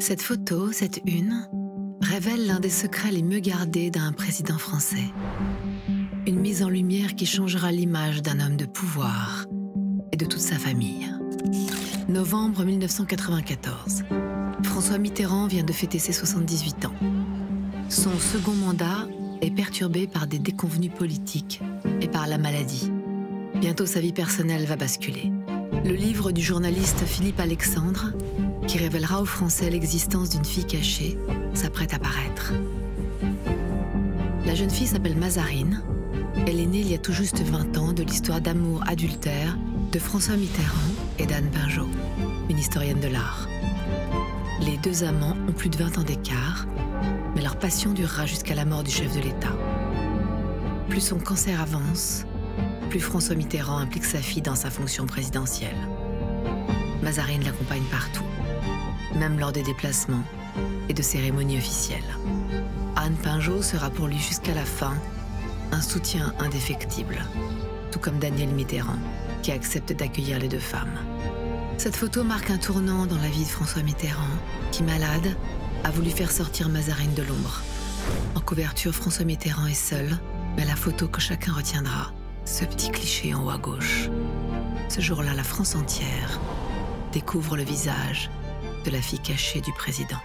Cette photo, cette une, révèle l'un des secrets les mieux gardés d'un président français. Une mise en lumière qui changera l'image d'un homme de pouvoir et de toute sa famille. Novembre 1994. François Mitterrand vient de fêter ses 78 ans. Son second mandat est perturbé par des déconvenus politiques et par la maladie. Bientôt sa vie personnelle va basculer. Le livre du journaliste Philippe Alexandre, qui révélera aux Français l'existence d'une fille cachée, s'apprête à paraître. La jeune fille s'appelle Mazarine. Elle est née il y a tout juste 20 ans de l'histoire d'amour adultère de François Mitterrand et d'Anne Pinjot, une historienne de l'art. Les deux amants ont plus de 20 ans d'écart, mais leur passion durera jusqu'à la mort du chef de l'État. Plus son cancer avance, plus François Mitterrand implique sa fille dans sa fonction présidentielle. Mazarine l'accompagne partout, même lors des déplacements et de cérémonies officielles. Anne Pinjot sera pour lui jusqu'à la fin un soutien indéfectible, tout comme Daniel Mitterrand, qui accepte d'accueillir les deux femmes. Cette photo marque un tournant dans la vie de François Mitterrand, qui, malade, a voulu faire sortir Mazarine de l'ombre. En couverture, François Mitterrand est seul, mais la photo que chacun retiendra, ce petit cliché en haut à gauche. Ce jour-là, la France entière découvre le visage de la fille cachée du président.